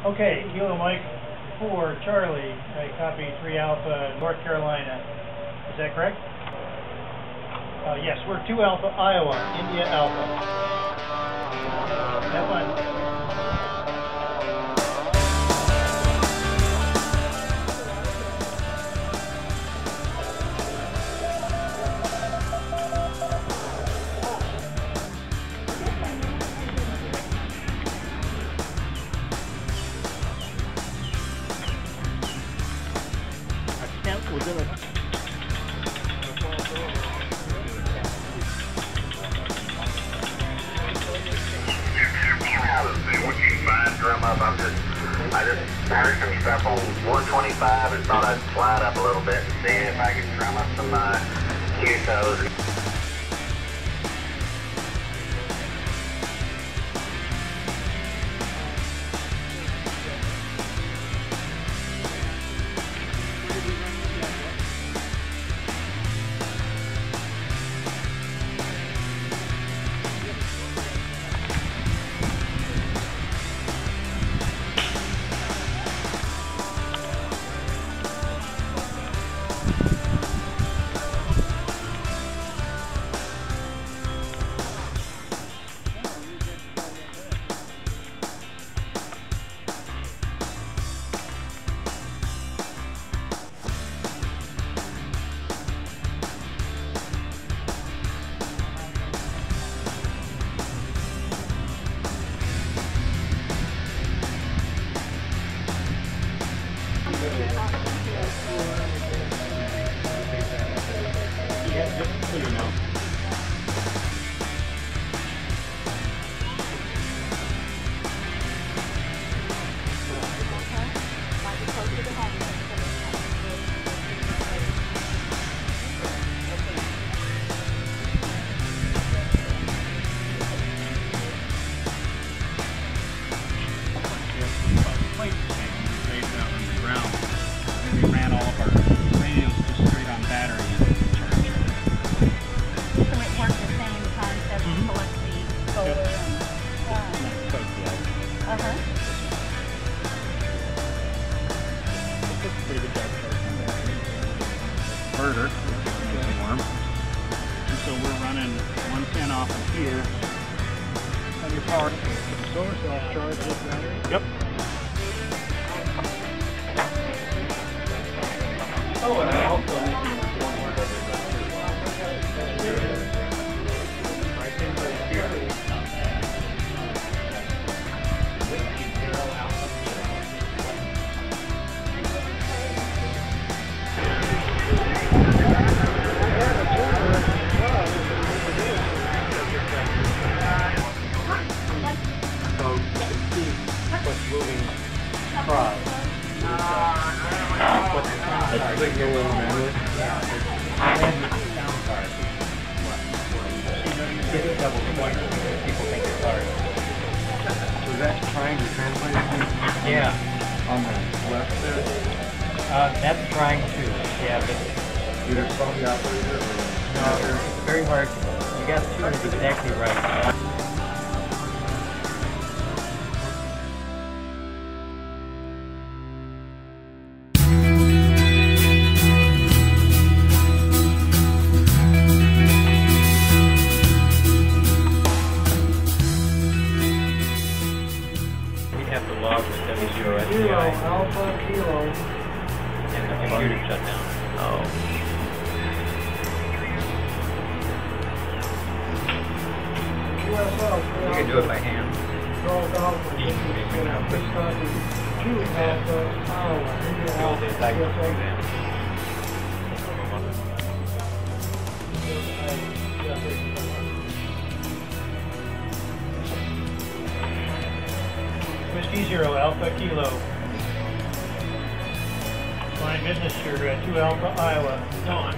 Okay, Kilo Mike 4, Charlie, I copy 3 Alpha, North Carolina. Is that correct? Uh, yes, we're 2 Alpha, Iowa, India Alpha. Have fun. We're. I'm just, I just heard some stuff on 125 and thought I'd slide up a little bit and see if I could drum up some uh, QSOs. Inverter, warm. And so we're running 110 off of here on your power. Solar cell charge this battery? Yep. It. People think it's. So that's trying to translate Yeah. on the left there? Uh, that's trying to. Yeah, but Either stop the operator or... no, very hard. You got two is exactly right. Kilo, Alpha Kilo. And the computer shut down. Oh. You can do it by hand. Charles Alpha. You can make Zero, Alpha Kilo. Line business here at 2 Alpha, Iowa. Dawn.